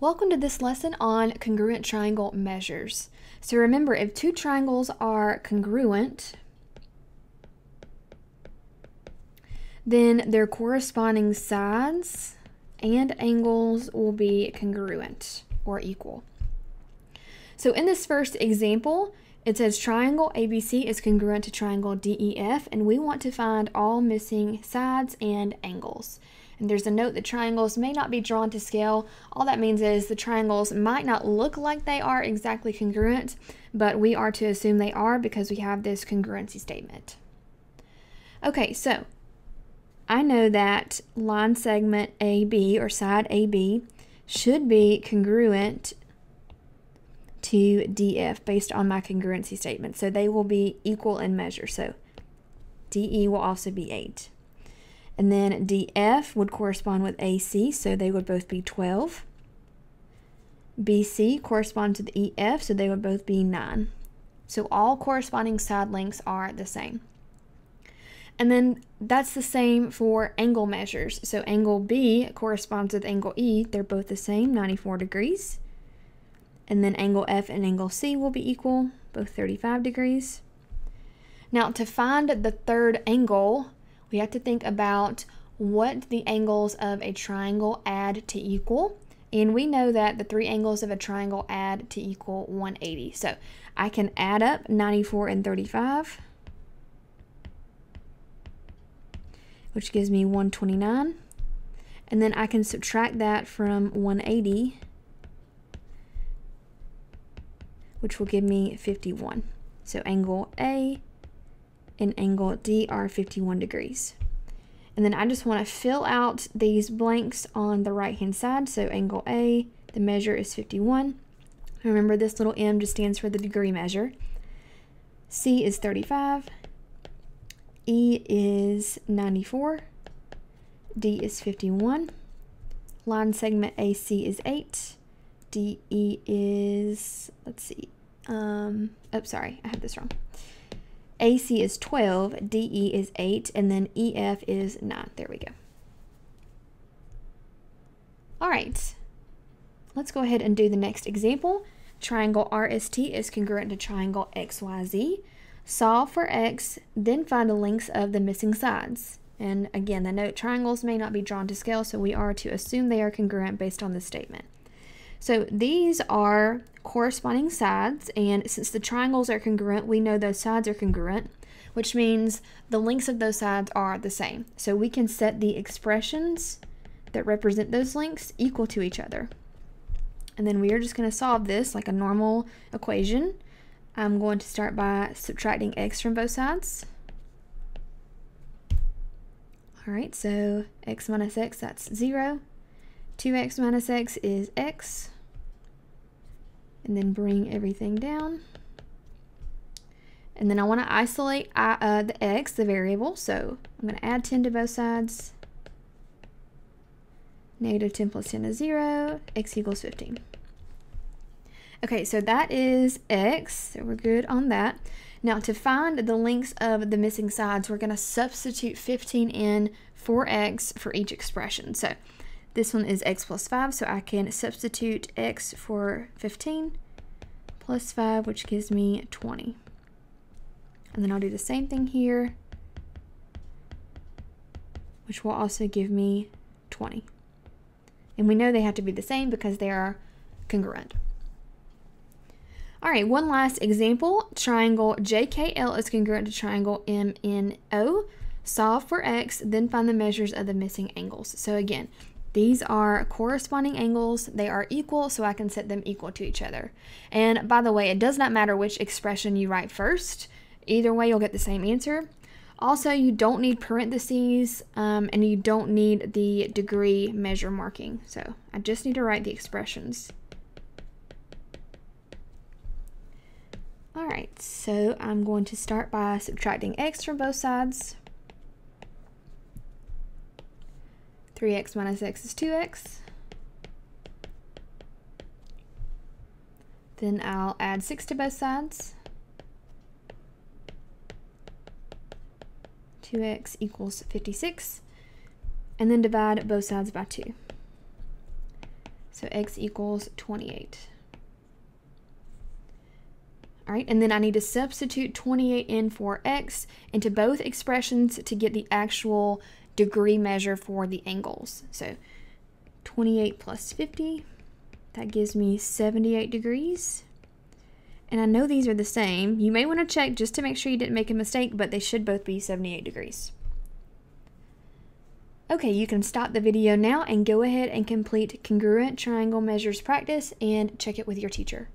Welcome to this lesson on congruent triangle measures. So remember, if two triangles are congruent, then their corresponding sides and angles will be congruent or equal. So in this first example, it says triangle ABC is congruent to triangle DEF, and we want to find all missing sides and angles. And there's a note that triangles may not be drawn to scale. All that means is the triangles might not look like they are exactly congruent, but we are to assume they are because we have this congruency statement. Okay, so I know that line segment AB or side AB should be congruent to DF based on my congruency statement. So they will be equal in measure. So DE will also be 8. And then DF would correspond with AC, so they would both be 12. BC correspond to the EF, so they would both be 9. So all corresponding side lengths are the same. And then that's the same for angle measures. So angle B corresponds with angle E. They're both the same, 94 degrees. And then angle F and angle C will be equal, both 35 degrees. Now to find the third angle, we have to think about what the angles of a triangle add to equal. And we know that the three angles of a triangle add to equal 180. So I can add up 94 and 35, which gives me 129. And then I can subtract that from 180, which will give me 51. So angle A and angle D are 51 degrees. And then I just want to fill out these blanks on the right hand side. So angle A, the measure is 51. Remember this little m just stands for the degree measure. C is 35. E is 94. D is 51. Line segment AC is 8. DE is, let's see, um, oh, sorry, I have this wrong. AC is 12, DE is 8, and then EF is 9. There we go. All right, let's go ahead and do the next example. Triangle RST is congruent to triangle XYZ. Solve for X, then find the lengths of the missing sides. And again, the note triangles may not be drawn to scale, so we are to assume they are congruent based on this statement. So these are corresponding sides, and since the triangles are congruent, we know those sides are congruent, which means the lengths of those sides are the same. So we can set the expressions that represent those lengths equal to each other. And then we are just going to solve this like a normal equation. I'm going to start by subtracting x from both sides. All right, so x minus x, that's 0. 2x minus x is x. And then bring everything down. And then I want to isolate uh, the x, the variable. So I'm going to add 10 to both sides. Negative 10 plus 10 is 0. x equals 15. Okay, so that is x. So we're good on that. Now to find the lengths of the missing sides, we're going to substitute 15 in for x for each expression. So this one is x plus 5, so I can substitute x for 15 plus 5, which gives me 20. And then I'll do the same thing here, which will also give me 20. And we know they have to be the same because they are congruent. All right, one last example. Triangle JKL is congruent to triangle MNO. Solve for x, then find the measures of the missing angles. So again, these are corresponding angles. They are equal, so I can set them equal to each other. And by the way, it does not matter which expression you write first. Either way, you'll get the same answer. Also, you don't need parentheses um, and you don't need the degree measure marking. So I just need to write the expressions. All right, so I'm going to start by subtracting x from both sides. 3x minus x is 2x. Then I'll add 6 to both sides. 2x equals 56. And then divide both sides by 2. So x equals 28. All right, and then I need to substitute 28 in for x into both expressions to get the actual degree measure for the angles. So 28 plus 50, that gives me 78 degrees. And I know these are the same. You may want to check just to make sure you didn't make a mistake, but they should both be 78 degrees. Okay, you can stop the video now and go ahead and complete congruent triangle measures practice and check it with your teacher.